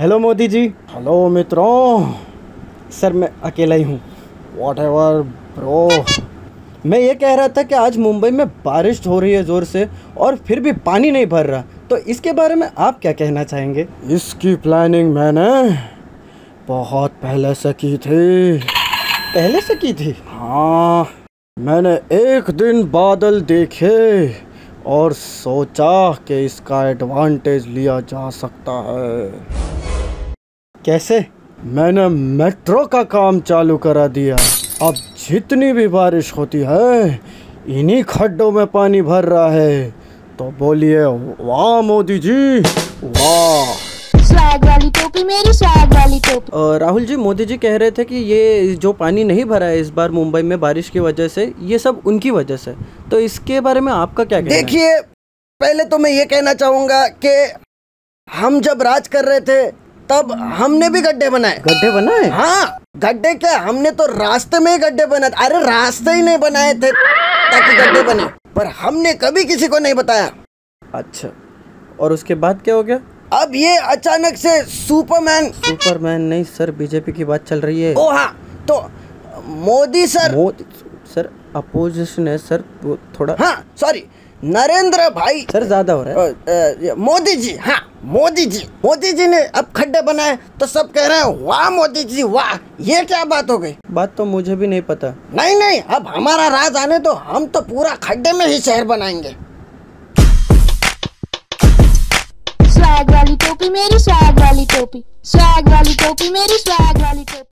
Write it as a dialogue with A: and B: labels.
A: Hello Modi ji hello मित्रों sir मैं अकेला ही हूँ। वॉट एवर ब्रो मैं ये कह रहा था कि आज मुंबई में बारिश हो रही है ज़ोर से और फिर भी पानी नहीं भर रहा। तो इसके बारे में आप क्या कहना चाहेंगे? इसकी प्लानिंग मैंने बहुत पहले से की थी। पहले से की थी? हाँ मैंने एक दिन बादल देखे और सोचा कि इसका एडवांटेज लिया जा सकता है। कैसे? मैंने मेट्रो का काम चालू करा दिया। अब जितनी भी बारिश होती है इन्हीं खड्डों में पानी भर रहा है। तो बोलिए वाह मोदी जी वाह।
B: स्वैग वाली टोपी मेरी स्वैग वाली टोपी।
A: राहुल जी मोदी जी कह रहे थे कि ये जो पानी नहीं भरा है इस बार मुंबई में बारिश की वजह से ये सब उनकी वजह से। तो इसके बारे में आपका क्या कहना है?
C: देखिए पहले तो मैं ये कहना चाहूँगा कि हम जब राज कर रहे थे तब हमने भी गड्ढे बनाए।
A: गड्ढे बनाए?
C: हाँ गड्ढे क्या हमने तो रास्ते में ही गड्ढे बनाए अरे रास्ते ही नहीं बनाए थे ताकि गड्ढे बने। पर हमने कभी किसी को नहीं बताया।
A: अच्छा और उसके बाद क्या हो गया?
C: अब ये अचानक से सुपरमैन
A: सुपरमैन नहीं सर बीजेपी की बात चल रही है।
C: ओ हाँ तो Modi sir
A: Modi sir opposition है सर वो थोड़ा
C: हाँ सॉरी नरेंद्र भाई।
A: सर ज़्यादा हो रहा है।
C: मोदी जी हाँ मोदी जी मोदी जी ने अब खड्डे बनाए तो सब कह रहे हैं वाह मोदी जी वाह ये क्या बात हो गई?
A: बात तो मुझे भी नहीं पता।
C: नहीं नहीं अब हमारा राज आने तो हम तो पूरा खड्डे में ही शहर बनाएँगे।
B: स्वैग वाली टोपी मेरी स्वैग वाली टोपी। स्वैग वाली टोपी मेरी स्वैग वाली टोपी।